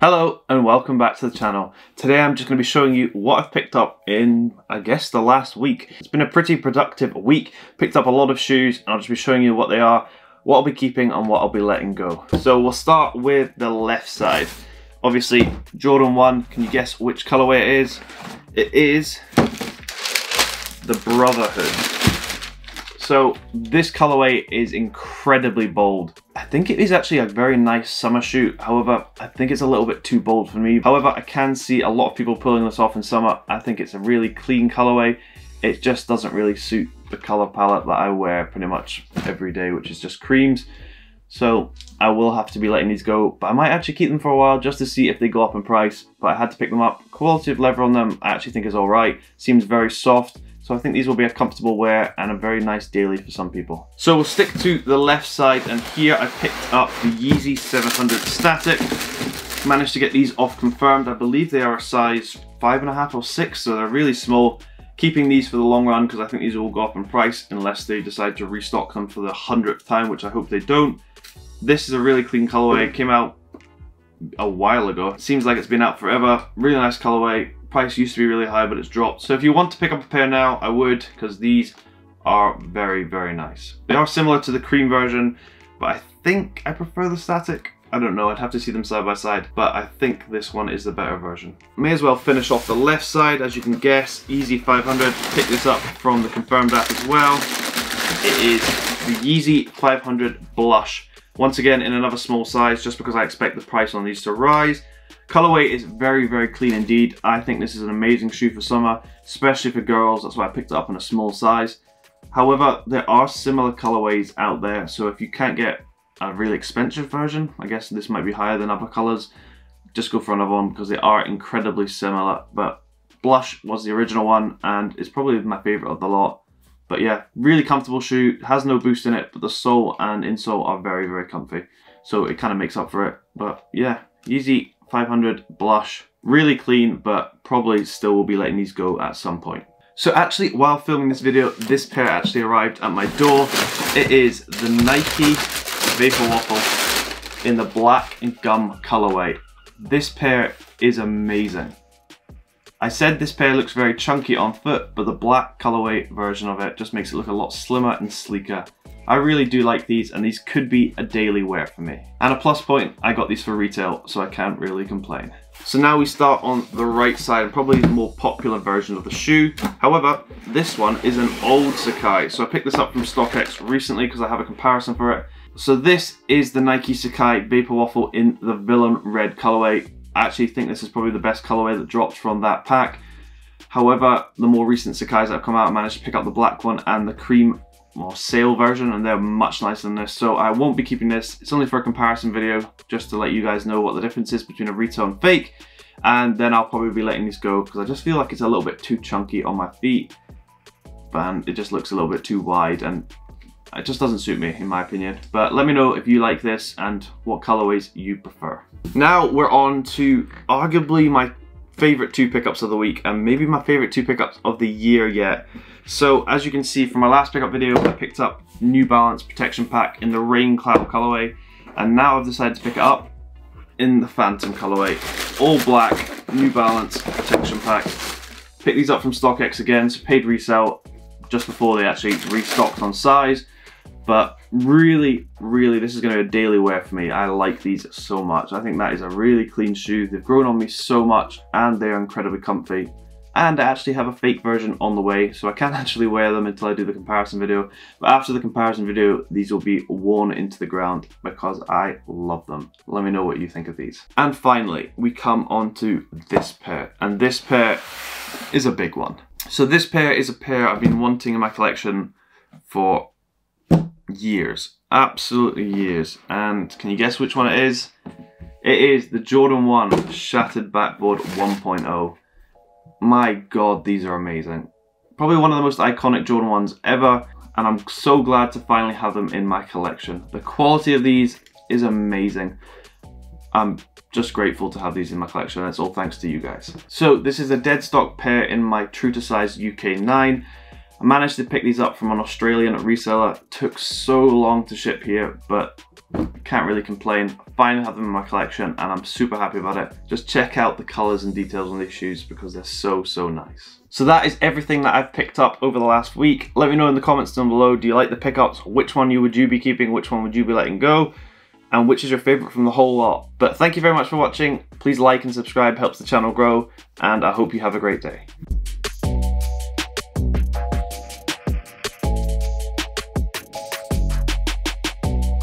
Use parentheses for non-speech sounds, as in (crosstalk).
Hello and welcome back to the channel. Today I'm just going to be showing you what I've picked up in, I guess, the last week. It's been a pretty productive week. Picked up a lot of shoes and I'll just be showing you what they are, what I'll be keeping and what I'll be letting go. So we'll start with the left side. Obviously, Jordan 1, can you guess which colorway it is? It is the Brotherhood. So this colorway is incredibly bold. I think it is actually a very nice summer shoot. However, I think it's a little bit too bold for me. However, I can see a lot of people pulling this off in summer. I think it's a really clean colorway. It just doesn't really suit the color palette that I wear pretty much every day, which is just creams. So I will have to be letting these go, but I might actually keep them for a while just to see if they go up in price. But I had to pick them up. Quality of leather on them I actually think is all right. Seems very soft. So I think these will be a comfortable wear and a very nice daily for some people. So we'll stick to the left side and here I picked up the Yeezy 700 Static. Managed to get these off confirmed. I believe they are a size five and a half or six, so they're really small. Keeping these for the long run because I think these will go up in price unless they decide to restock them for the hundredth time, which I hope they don't. This is a really clean colorway. It came out a while ago. Seems like it's been out forever. Really nice colorway price used to be really high, but it's dropped. So if you want to pick up a pair now, I would, because these are very, very nice. They are similar to the cream version, but I think I prefer the static. I don't know, I'd have to see them side by side, but I think this one is the better version. May as well finish off the left side, as you can guess, Yeezy 500. Pick this up from the confirmed app as well. It is the Yeezy 500 Blush. Once again, in another small size, just because I expect the price on these to rise. Colorway is very, very clean indeed. I think this is an amazing shoe for summer, especially for girls. That's why I picked it up in a small size. However, there are similar colorways out there. So if you can't get a really expensive version, I guess this might be higher than other colors, just go for another one because they are incredibly similar. But Blush was the original one and it's probably my favorite of the lot. But yeah, really comfortable shoe, has no boost in it, but the sole and insole are very, very comfy. So it kind of makes up for it. But yeah, Yeezy 500 blush. Really clean, but probably still will be letting these go at some point. So actually, while filming this video, this pair actually arrived at my door. It is the Nike Vapor Waffle in the black and gum colorway. This pair is amazing. I said this pair looks very chunky on foot, but the black colorway version of it just makes it look a lot slimmer and sleeker. I really do like these and these could be a daily wear for me. And a plus point, I got these for retail, so I can't really complain. So now we start on the right side, and probably the more popular version of the shoe. However, this one is an old Sacai. So I picked this up from StockX recently because I have a comparison for it. So this is the Nike Sacai Vapor Waffle in the Villain Red colorway. I actually think this is probably the best colorway that dropped from that pack. However, the more recent Sacai's that have come out, I managed to pick up the black one and the cream or sail version and they're much nicer than this. So I won't be keeping this. It's only for a comparison video just to let you guys know what the difference is between a retail and fake. And then I'll probably be letting these go because I just feel like it's a little bit too chunky on my feet. And it just looks a little bit too wide and it just doesn't suit me in my opinion but let me know if you like this and what colorways you prefer now we're on to arguably my favorite two pickups of the week and maybe my favorite two pickups of the year yet so as you can see from my last pickup video, I picked up New Balance Protection Pack in the Rain Cloud colorway. And now I've decided to pick it up in the Phantom colorway. All black, New Balance Protection Pack. Picked these up from StockX again, so paid resale just before they actually restocked on size. But really, really, this is going to be a daily wear for me. I like these so much. I think that is a really clean shoe. They've grown on me so much and they're incredibly comfy and I actually have a fake version on the way so I can't (laughs) actually wear them until I do the comparison video but after the comparison video these will be worn into the ground because I love them let me know what you think of these and finally we come on to this pair and this pair is a big one so this pair is a pair I've been wanting in my collection for years absolutely years and can you guess which one it is it is the Jordan 1 Shattered Backboard 1.0 my god, these are amazing. Probably one of the most iconic Jordan ones ever, and I'm so glad to finally have them in my collection. The quality of these is amazing. I'm just grateful to have these in my collection. It's all thanks to you guys. So this is a dead stock pair in my true to size UK 9. I managed to pick these up from an Australian reseller. It took so long to ship here, but Can't really complain. I finally have them in my collection and I'm super happy about it. Just check out the colors and details on these shoes because they're so, so nice. So that is everything that I've picked up over the last week. Let me know in the comments down below, do you like the pickups? Which one you would you be keeping? Which one would you be letting go? And which is your favorite from the whole lot? But thank you very much for watching. Please like and subscribe, helps the channel grow. And I hope you have a great day.